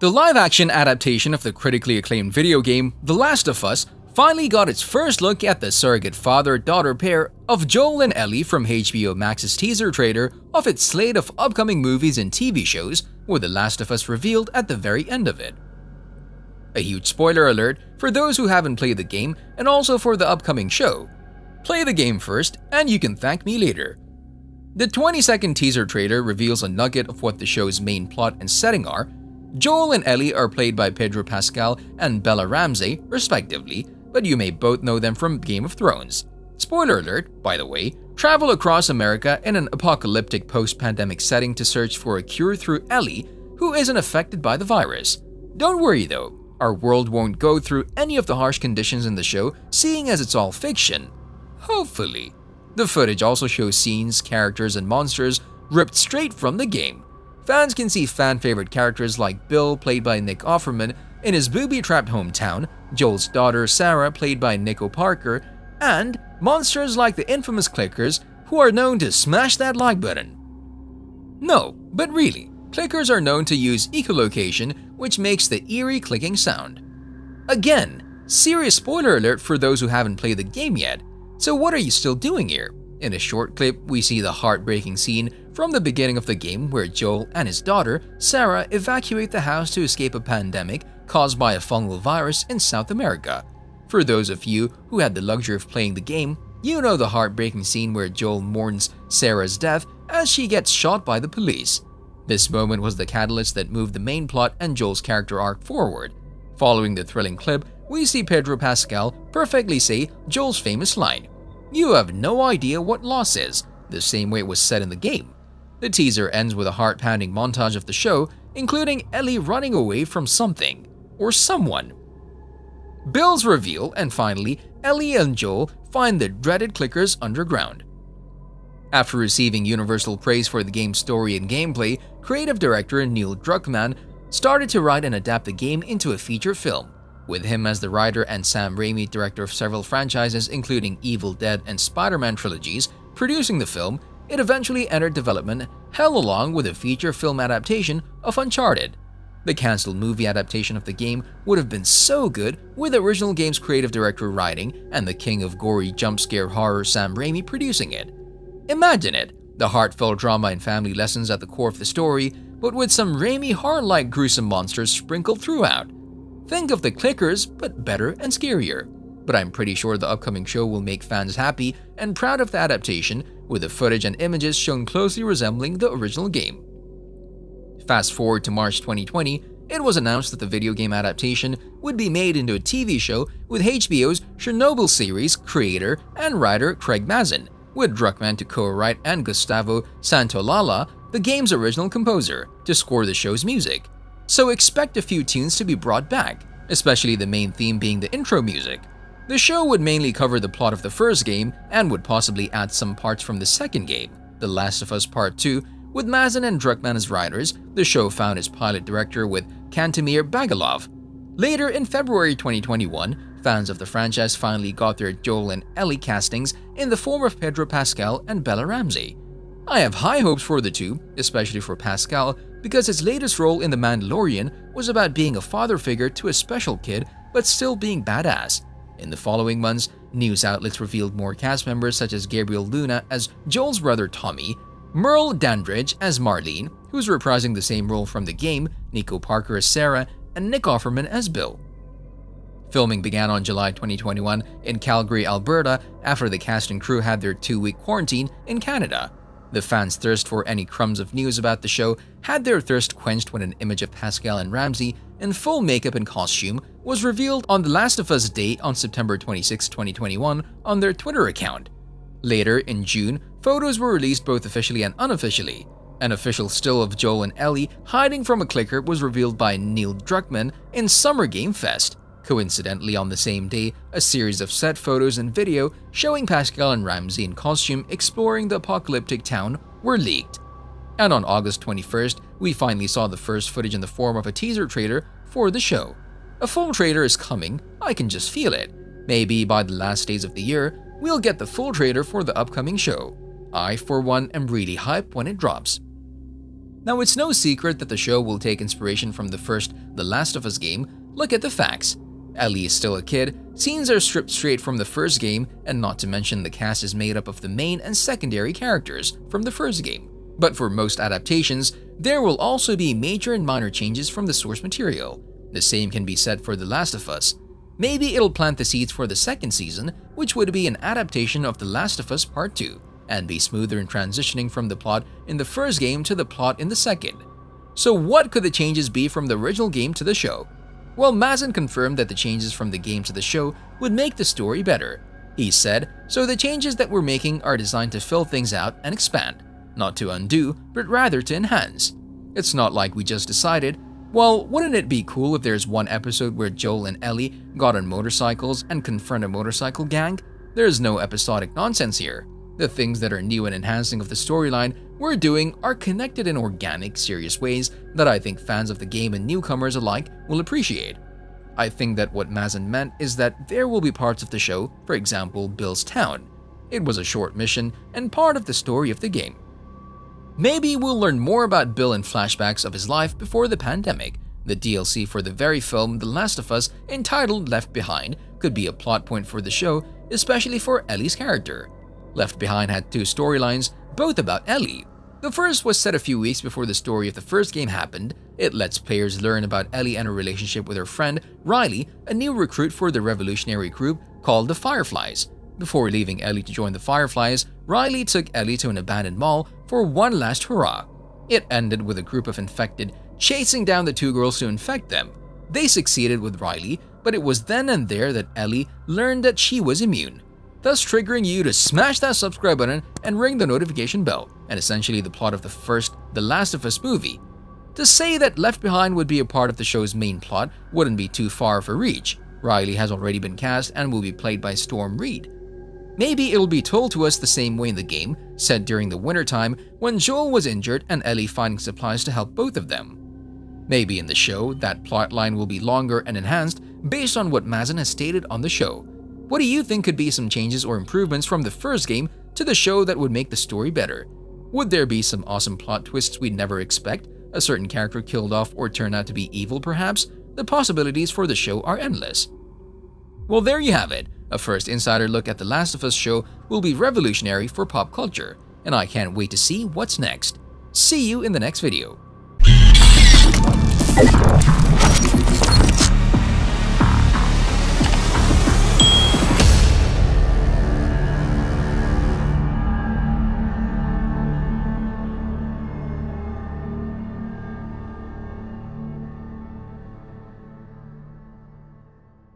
The live-action adaptation of the critically acclaimed video game The Last of Us finally got its first look at the surrogate father-daughter pair of Joel and Ellie from HBO Max's teaser trailer of its slate of upcoming movies and TV shows, with The Last of Us revealed at the very end of it. A huge spoiler alert for those who haven't played the game and also for the upcoming show. Play the game first, and you can thank me later. The 20 second teaser trailer reveals a nugget of what the show's main plot and setting are, Joel and Ellie are played by Pedro Pascal and Bella Ramsey, respectively, but you may both know them from Game of Thrones. Spoiler alert, by the way, travel across America in an apocalyptic post-pandemic setting to search for a cure through Ellie, who isn't affected by the virus. Don't worry though, our world won't go through any of the harsh conditions in the show, seeing as it's all fiction. Hopefully. The footage also shows scenes, characters, and monsters ripped straight from the game, Fans can see fan-favorite characters like Bill, played by Nick Offerman, in his booby-trapped hometown, Joel's daughter Sarah, played by Nico Parker, and monsters like the infamous clickers, who are known to smash that like button. No, but really, clickers are known to use echolocation, which makes the eerie clicking sound. Again, serious spoiler alert for those who haven't played the game yet, so what are you still doing here? In a short clip, we see the heartbreaking scene from the beginning of the game where Joel and his daughter, Sarah, evacuate the house to escape a pandemic caused by a fungal virus in South America. For those of you who had the luxury of playing the game, you know the heartbreaking scene where Joel mourns Sarah's death as she gets shot by the police. This moment was the catalyst that moved the main plot and Joel's character arc forward. Following the thrilling clip, we see Pedro Pascal perfectly say Joel's famous line, You have no idea what loss is, the same way it was said in the game. The teaser ends with a heart-pounding montage of the show, including Ellie running away from something or someone. Bill's reveal, and finally, Ellie and Joel find the dreaded clickers underground. After receiving universal praise for the game's story and gameplay, creative director Neil Druckmann started to write and adapt the game into a feature film. With him as the writer and Sam Raimi, director of several franchises including Evil Dead and Spider-Man trilogies, producing the film, it eventually entered development hell along with a feature film adaptation of Uncharted. The cancelled movie adaptation of the game would have been so good with the original game's creative director writing and the king of gory jump scare horror Sam Raimi producing it. Imagine it, the heartfelt drama and family lessons at the core of the story, but with some Raimi horror-like gruesome monsters sprinkled throughout. Think of the clickers, but better and scarier but I'm pretty sure the upcoming show will make fans happy and proud of the adaptation, with the footage and images shown closely resembling the original game. Fast forward to March 2020, it was announced that the video game adaptation would be made into a TV show with HBO's Chernobyl series creator and writer Craig Mazin, with Druckmann to co-write and Gustavo Santaolalla, the game's original composer, to score the show's music. So expect a few tunes to be brought back, especially the main theme being the intro music. The show would mainly cover the plot of the first game and would possibly add some parts from the second game, The Last of Us Part 2, with Mazin and Druckmann as writers, the show found its pilot director with Kantemir Bagalov. Later in February 2021, fans of the franchise finally got their Joel and Ellie castings in the form of Pedro Pascal and Bella Ramsey. I have high hopes for the two, especially for Pascal, because his latest role in The Mandalorian was about being a father figure to a special kid but still being badass. In the following months, news outlets revealed more cast members such as Gabriel Luna as Joel's brother Tommy, Merle Dandridge as Marlene, who's reprising the same role from the game, Nico Parker as Sarah, and Nick Offerman as Bill. Filming began on July 2021 in Calgary, Alberta, after the cast and crew had their two-week quarantine in Canada. The fans' thirst for any crumbs of news about the show had their thirst quenched when an image of Pascal and Ramsey in full makeup and costume was revealed on The Last of Us Day on September 26, 2021 on their Twitter account. Later, in June, photos were released both officially and unofficially. An official still of Joel and Ellie hiding from a clicker was revealed by Neil Druckmann in Summer Game Fest. Coincidentally, on the same day, a series of set photos and video showing Pascal and Ramsey in costume exploring the apocalyptic town were leaked. And on August 21st, we finally saw the first footage in the form of a teaser trailer for the show. A full trailer is coming, I can just feel it. Maybe by the last days of the year, we'll get the full trailer for the upcoming show. I, for one, am really hyped when it drops. Now, it's no secret that the show will take inspiration from the first The Last of Us game. Look at the facts. Ellie is still a kid, scenes are stripped straight from the first game, and not to mention the cast is made up of the main and secondary characters from the first game. But for most adaptations, there will also be major and minor changes from the source material. The same can be said for The Last of Us. Maybe it'll plant the seeds for the second season, which would be an adaptation of The Last of Us Part 2, and be smoother in transitioning from the plot in the first game to the plot in the second. So what could the changes be from the original game to the show? Well, Mazin confirmed that the changes from the game to the show would make the story better. He said, so the changes that we're making are designed to fill things out and expand, not to undo, but rather to enhance. It's not like we just decided, well, wouldn't it be cool if there's one episode where Joel and Ellie got on motorcycles and confront a motorcycle gang? There's no episodic nonsense here. The things that are new and enhancing of the storyline we're doing are connected in organic, serious ways that I think fans of the game and newcomers alike will appreciate. I think that what Mazin meant is that there will be parts of the show, for example, Bill's town. It was a short mission and part of the story of the game. Maybe we'll learn more about Bill in flashbacks of his life before the pandemic. The DLC for the very film The Last of Us, entitled Left Behind, could be a plot point for the show, especially for Ellie's character. Left Behind had two storylines, both about Ellie. The first was set a few weeks before the story of the first game happened. It lets players learn about Ellie and her relationship with her friend, Riley, a new recruit for the revolutionary group called the Fireflies. Before leaving Ellie to join the Fireflies, Riley took Ellie to an abandoned mall for one last hurrah. It ended with a group of infected chasing down the two girls to infect them. They succeeded with Riley, but it was then and there that Ellie learned that she was immune, thus triggering you to smash that subscribe button and ring the notification bell, and essentially the plot of the first The Last of Us movie. To say that Left Behind would be a part of the show's main plot wouldn't be too far of a reach. Riley has already been cast and will be played by Storm Reid. Maybe it'll be told to us the same way in the game, set during the wintertime when Joel was injured and Ellie finding supplies to help both of them. Maybe in the show, that plotline will be longer and enhanced based on what Mazin has stated on the show. What do you think could be some changes or improvements from the first game to the show that would make the story better? Would there be some awesome plot twists we'd never expect? A certain character killed off or turned out to be evil perhaps? The possibilities for the show are endless. Well, there you have it. A first insider look at The Last of Us show will be revolutionary for pop culture, and I can't wait to see what's next. See you in the next video.